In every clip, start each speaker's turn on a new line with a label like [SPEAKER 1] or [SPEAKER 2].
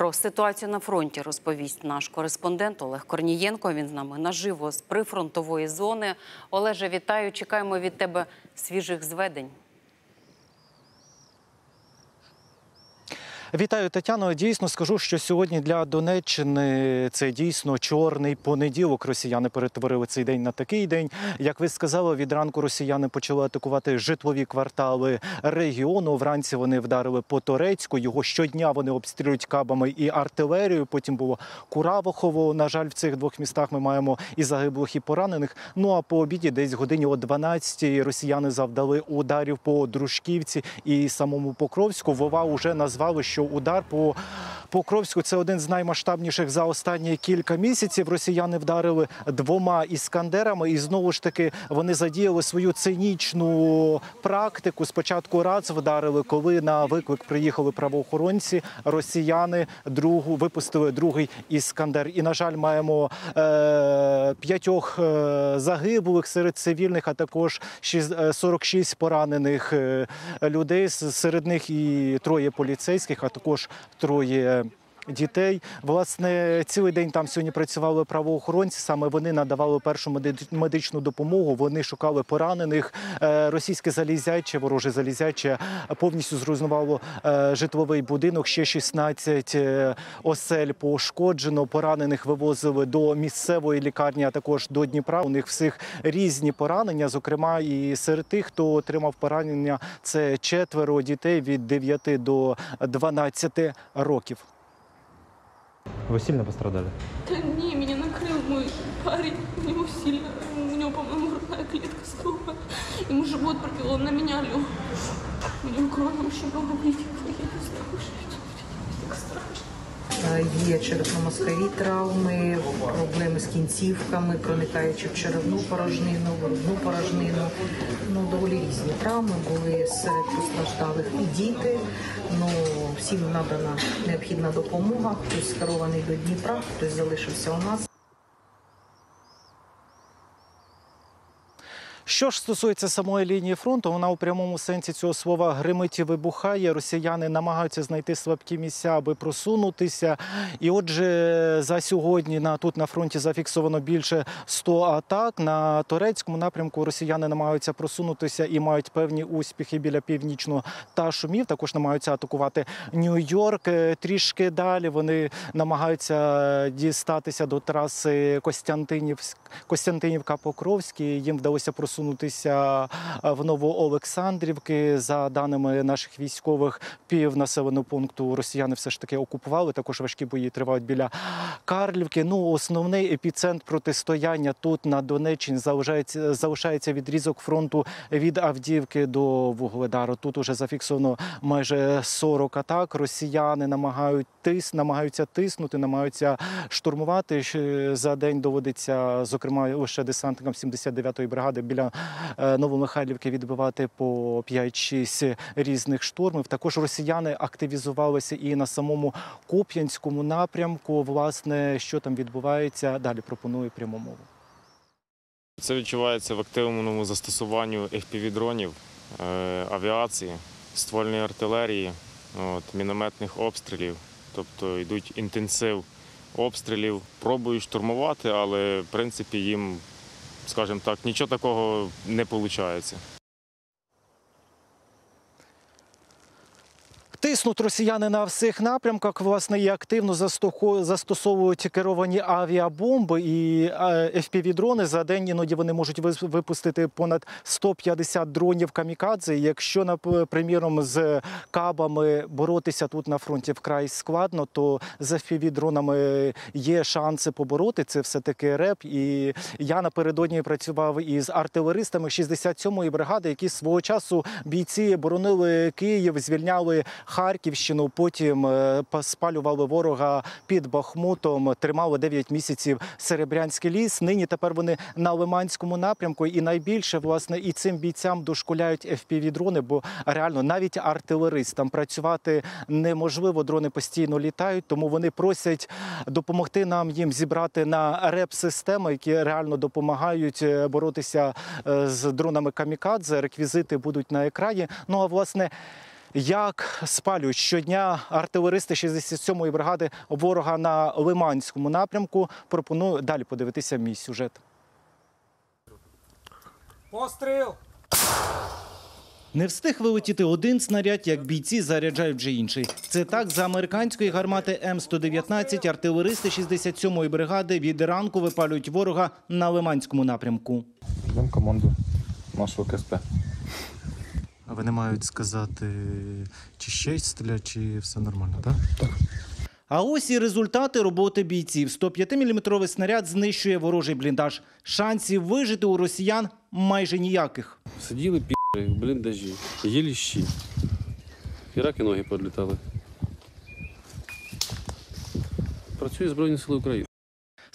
[SPEAKER 1] Про ситуацію на фронті розповість наш кореспондент Олег Корнієнко. Він з нами наживо з прифронтової зони. Олеже, вітаю! Чекаємо від тебе свіжих зведень.
[SPEAKER 2] Вітаю Тетяно. Дійсно скажу, що сьогодні для Донеччини це дійсно чорний понеділок. Росіяни перетворили цей день на такий день. Як ви сказали, від ранку росіяни почали атакувати житлові квартали регіону. Вранці вони вдарили по Торецьку. Його щодня вони обстрілюють кабами і артилерією. Потім було Куравохово. На жаль, в цих двох містах ми маємо і загиблих, і поранених. Ну а по обіді, десь годині о 12 росіяни завдали ударів по Дружківці і самому Покровську. Вова вже назвали, що удар по Покровську це один з наймасштабніших за останні кілька місяців. Росіяни вдарили двома іскандерами, і знову ж таки вони задіяли свою цинічну практику. Спочатку раз вдарили, коли на виклик приїхали правоохоронці. Росіяни другу випустили другий іскандер. І на жаль, маємо е, п'ятьох е, загиблих серед цивільних, а також 46 поранених е, людей. Серед них і троє поліцейських, а також троє. Дітей власне цілий день там сьогодні працювали правоохоронці. Саме вони надавали першу медичну допомогу. Вони шукали поранених. Російське залізяче, вороже залізяче повністю зруйнувало житловий будинок. Ще 16 осель пошкоджено. Поранених вивозили до місцевої лікарні, а також до Дніпра. У них всіх різні поранення. Зокрема, і серед тих, хто отримав поранення, це четверо дітей від 9 до 12 років.
[SPEAKER 3] Вы сильно пострадали?
[SPEAKER 4] Да не, меня накрыл мой парень. У него сильно, у него, по-моему, грудная клетка сломана. Ему живот пробил, он на меня лег. У него крови очень много вытекло. Я не знаю,
[SPEAKER 5] Є черепно-мозкові травми, проблеми з кінцівками, проникаючи в черевну порожнину, в грудну порожнину. Ну, доволі різні травми були серед постраждалих і діти. Ну, всім надана необхідна допомога. Хтось скерований до Дніпра, хтось залишився у нас.
[SPEAKER 2] Що ж стосується самої лінії фронту, вона у прямому сенсі цього слова гримить і вибухає. Росіяни намагаються знайти слабкі місця, аби просунутися. І отже, за сьогодні на тут на фронті зафіксовано більше 100 атак. На турецькому напрямку росіяни намагаються просунутися і мають певні успіхи біля північного та шумів. Також намагаються атакувати Нью-Йорк. Трішки далі вони намагаються дістатися до траси Костянтинівка Покровський. Їм вдалося просунутися просунутися в Новоолександрівки. За даними наших військових, пів населеного пункту росіяни все ж таки окупували. Також важкі бої тривають біля Карлівки. Ну, основний епіцентр протистояння тут на Донеччині залишається залишається відрізок фронту від Авдіївки до Вугледару. Тут уже зафіксовано майже 40 атак. Росіяни намагають тис, намагаються тиснути, намагаються штурмувати. За день доводиться, зокрема, лише десантникам 79-ї бригади біля Новомихайлівки відбивати по 5-6 різних штурмів. Також росіяни активізувалися і на самому Куп'янському напрямку. Власне, що там відбувається, далі пропоную пряму мову.
[SPEAKER 6] Це відчувається в активному застосуванні FPV-дронів, авіації, ствольної артилерії, от, мінометних обстрілів. Тобто йдуть інтенсив обстрілів. Пробують штурмувати, але в принципі їм скажімо так, нічого такого не виходить.
[SPEAKER 2] Тиснуть росіяни на всіх напрямках, власне, і активно застосовують керовані авіабомби і FPV-дрони. За день іноді вони можуть випустити понад 150 дронів камікадзе. Якщо, наприклад, з кабами боротися тут на фронті вкрай складно, то з FPV-дронами є шанси побороти. Це все-таки РЕП. І я напередодні працював із артилеристами 67-ї бригади, які свого часу бійці боронили Київ, звільняли Харківщину. Потім спалювали ворога під Бахмутом, тримали 9 місяців Серебрянський ліс. Нині тепер вони на Лиманському напрямку. І найбільше власне і цим бійцям дошкуляють FPV-дрони, бо реально навіть артилеристам працювати неможливо. Дрони постійно літають, тому вони просять допомогти нам їм зібрати на реп-системи, які реально допомагають боротися з дронами камікадзе. Реквізити будуть на екрані. Ну а власне.
[SPEAKER 7] Як спалюють щодня артилеристи 67-ї бригади ворога на Лиманському напрямку, пропоную далі подивитися мій сюжет.
[SPEAKER 8] Постріл!
[SPEAKER 7] Не встиг вилетіти один снаряд, як бійці заряджають вже інший. Це так за американської гармати М119 артилеристи 67-ї бригади від ранку випалюють ворога на Лиманському напрямку.
[SPEAKER 9] Ждемо команду нашого КСП.
[SPEAKER 7] А вони мають сказати, чи ще стрілять, чи все нормально, так? Так. А ось і результати роботи бійців. 105-мм снаряд знищує ворожий бліндаж. Шансів вижити у росіян майже ніяких.
[SPEAKER 10] Сиділи пі***ри в бліндажі, їли щі. Хіраки ноги подлітали. Працює Збройні Сили України.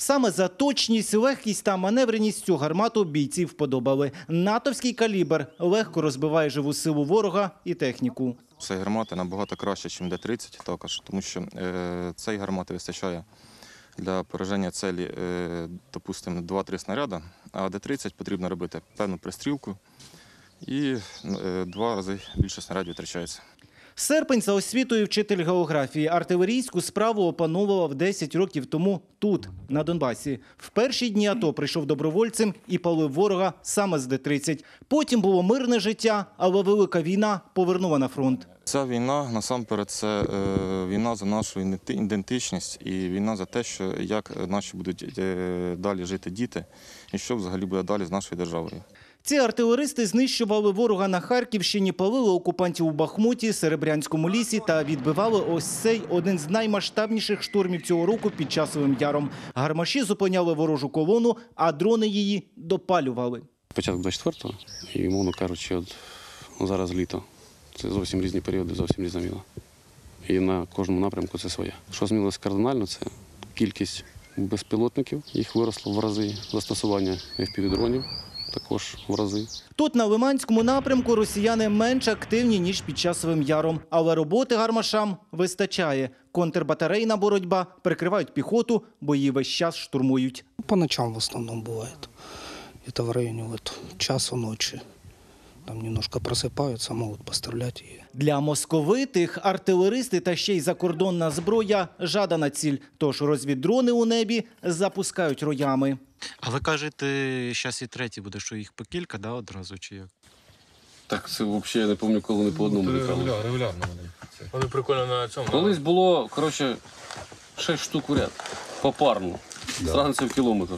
[SPEAKER 7] Саме за точність, легкість та маневреність цю гармату бійці вподобали. Натовський калібр легко розбиває живу силу ворога і техніку.
[SPEAKER 9] Цей гармати набагато краще, ніж Д-30 також, тому що е, цей гармати вистачає для пораження цілі, е, допустимо, 2-3 снаряди, а Д-30 потрібно робити певну пристрілку і е, два рази більше снарядів втрачається.
[SPEAKER 7] Серпень за освітою вчитель географії. Артилерійську справу опановував 10 років тому тут, на Донбасі. В перші дні АТО прийшов добровольцем і палив ворога саме з Д-30. Потім було мирне життя, але велика війна повернула на фронт.
[SPEAKER 9] Ця війна насамперед це е, війна за нашу іденти- ідентичність і війна за те, що як наші будуть е, далі жити діти, і що взагалі буде далі з нашою державою.
[SPEAKER 7] Ці артилеристи знищували ворога на Харківщині, палили окупантів у Бахмуті, Серебрянському лісі та відбивали ось цей один з наймасштабніших штурмів цього року під часовим яром. Гармаші зупиняли ворожу колону, а дрони її допалювали.
[SPEAKER 10] Початок 24-го і, мовно кажучи, от зараз літо. Це зовсім різні періоди, зовсім різна війна. І на кожному напрямку це своє. Що змінилося кардинально, це кількість безпілотників. Їх виросло в рази застосування FPV-дронів також в рази.
[SPEAKER 7] Тут на Лиманському напрямку росіяни менш активні ніж під часовим яром, але роботи гармашам вистачає. Контрбатарейна боротьба прикривають піхоту, бо її весь час штурмують.
[SPEAKER 11] По ночам в основному буває. Це в районі вот часу ночи. Там немножко просыпаются, могут пострелять. И
[SPEAKER 7] Для московитих артилеристи та ще й закордонна зброя жадана ціль. Тож розвіддрони у небі запускають роями.
[SPEAKER 2] А ви кажете, зараз і третій буде, що їх по кілька, да, одразу чи як?
[SPEAKER 10] Так це взагалі я не пам'ятаю, коли не по одному літали.
[SPEAKER 8] Регулярно вони. Вони прикольно на цьому.
[SPEAKER 10] Колись було, коротше, 6 штук в ряд. Попарно. Зранці в кілометр.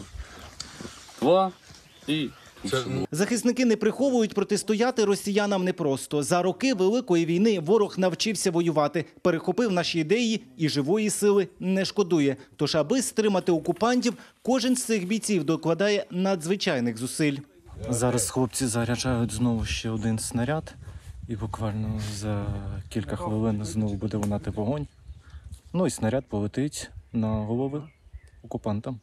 [SPEAKER 10] Два і.
[SPEAKER 7] Захисники не приховують протистояти росіянам непросто. За роки великої війни ворог навчився воювати, перехопив наші ідеї і живої сили не шкодує. Тож, аби стримати окупантів, кожен з цих бійців докладає надзвичайних зусиль. Зараз хлопці заряджають знову ще один снаряд, і буквально за кілька хвилин знову буде лунати вогонь. Ну і снаряд полетить на голови окупантам.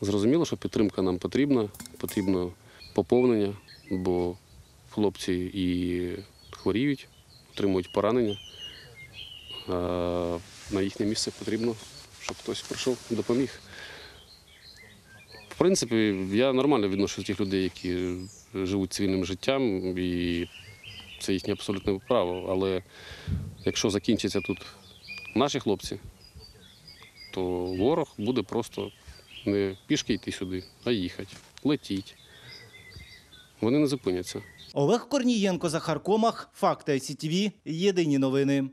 [SPEAKER 10] Зрозуміло, що підтримка нам потрібна, потрібно поповнення, бо хлопці і хворіють, отримують поранення. На їхнє місце потрібно, щоб хтось прийшов і допоміг. В принципі, я нормально відношу тих людей, які живуть цивільним життям, і це їхнє абсолютне право. Але якщо закінчаться тут наші хлопці, то ворог буде просто не пішки йти сюди, а їхати, летіть. Вони не зупиняться.
[SPEAKER 7] Олег Корнієнко, Захар Комах, Факти ICTV, Єдині новини.